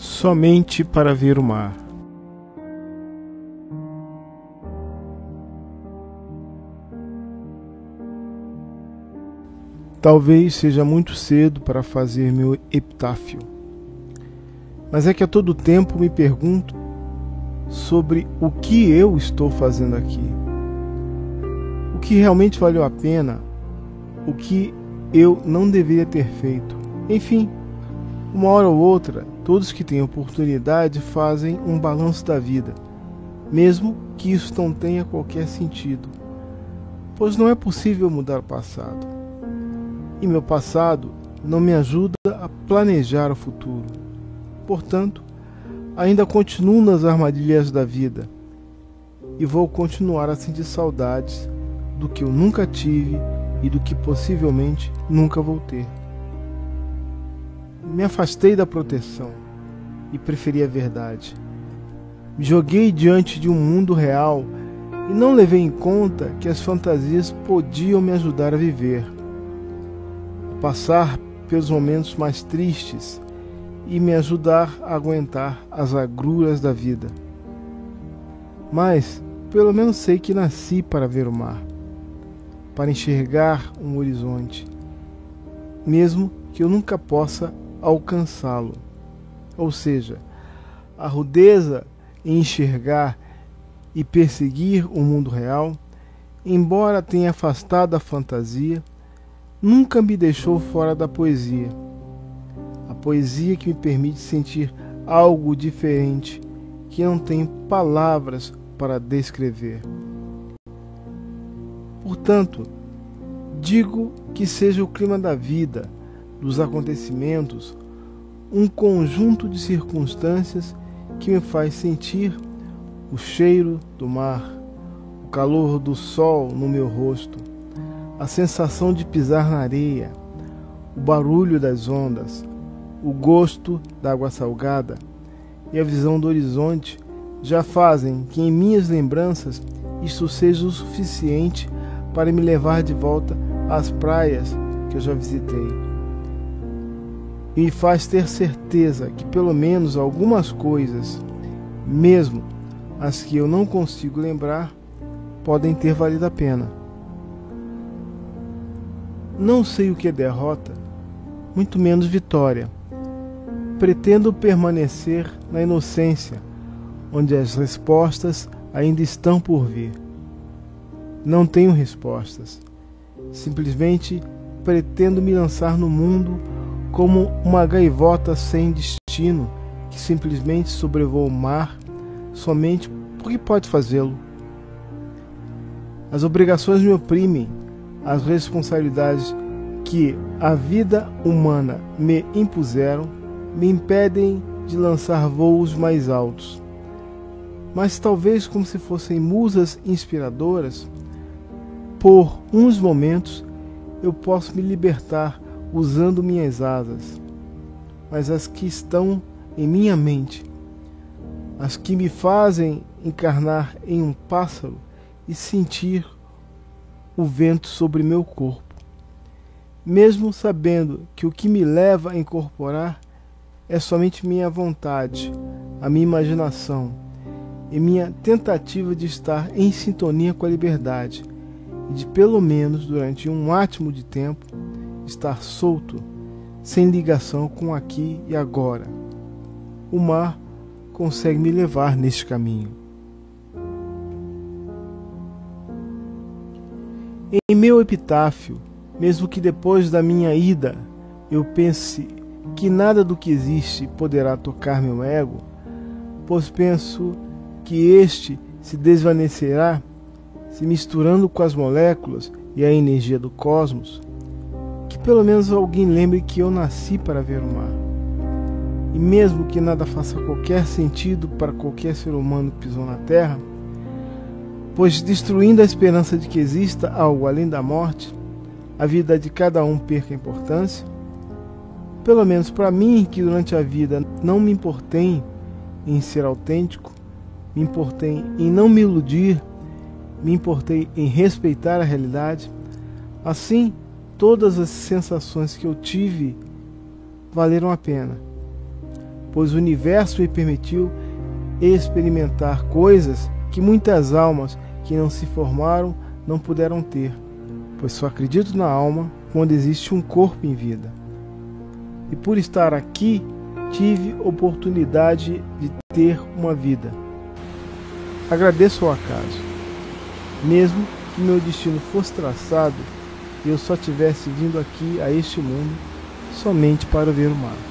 somente para ver o mar. Talvez seja muito cedo para fazer meu epitáfio, mas é que a todo tempo me pergunto sobre o que eu estou fazendo aqui. O que realmente valeu a pena, o que eu não deveria ter feito. Enfim, uma hora ou outra, todos que têm oportunidade fazem um balanço da vida, mesmo que isso não tenha qualquer sentido, pois não é possível mudar o passado e meu passado não me ajuda a planejar o futuro. Portanto, ainda continuo nas armadilhas da vida e vou continuar a sentir saudades do que eu nunca tive e do que possivelmente nunca vou ter. Me afastei da proteção e preferi a verdade. Me joguei diante de um mundo real e não levei em conta que as fantasias podiam me ajudar a viver passar pelos momentos mais tristes e me ajudar a aguentar as agruras da vida. Mas, pelo menos sei que nasci para ver o mar, para enxergar um horizonte, mesmo que eu nunca possa alcançá-lo. Ou seja, a rudeza em enxergar e perseguir o mundo real, embora tenha afastado a fantasia, nunca me deixou fora da poesia. A poesia que me permite sentir algo diferente que não tem palavras para descrever. Portanto, digo que seja o clima da vida, dos acontecimentos, um conjunto de circunstâncias que me faz sentir o cheiro do mar, o calor do sol no meu rosto, a sensação de pisar na areia, o barulho das ondas, o gosto da água salgada e a visão do horizonte já fazem que em minhas lembranças isto seja o suficiente para me levar de volta às praias que eu já visitei. E faz ter certeza que pelo menos algumas coisas, mesmo as que eu não consigo lembrar, podem ter valido a pena. Não sei o que é derrota, muito menos vitória. Pretendo permanecer na inocência, onde as respostas ainda estão por vir. Não tenho respostas. Simplesmente pretendo me lançar no mundo como uma gaivota sem destino que simplesmente sobrevoa o mar somente porque pode fazê-lo. As obrigações me oprimem as responsabilidades que a vida humana me impuseram me impedem de lançar voos mais altos. Mas talvez como se fossem musas inspiradoras, por uns momentos eu posso me libertar usando minhas asas, mas as que estão em minha mente, as que me fazem encarnar em um pássaro e sentir o vento sobre meu corpo. Mesmo sabendo que o que me leva a incorporar é somente minha vontade, a minha imaginação e minha tentativa de estar em sintonia com a liberdade e de pelo menos durante um átimo de tempo estar solto, sem ligação com aqui e agora. O mar consegue me levar neste caminho. Em meu epitáfio, mesmo que depois da minha ida eu pense que nada do que existe poderá tocar meu ego, pois penso que este se desvanecerá se misturando com as moléculas e a energia do cosmos, que pelo menos alguém lembre que eu nasci para ver o mar. E mesmo que nada faça qualquer sentido para qualquer ser humano que pisou na Terra, pois destruindo a esperança de que exista algo além da morte, a vida de cada um perca importância? Pelo menos para mim, que durante a vida não me importei em ser autêntico, me importei em não me iludir, me importei em respeitar a realidade, assim todas as sensações que eu tive valeram a pena. pois o universo me permitiu experimentar coisas que muitas almas que não se formaram não puderam ter, pois só acredito na alma quando existe um corpo em vida. E por estar aqui, tive oportunidade de ter uma vida. Agradeço ao acaso. Mesmo que meu destino fosse traçado e eu só tivesse vindo aqui a este mundo somente para ver o mar.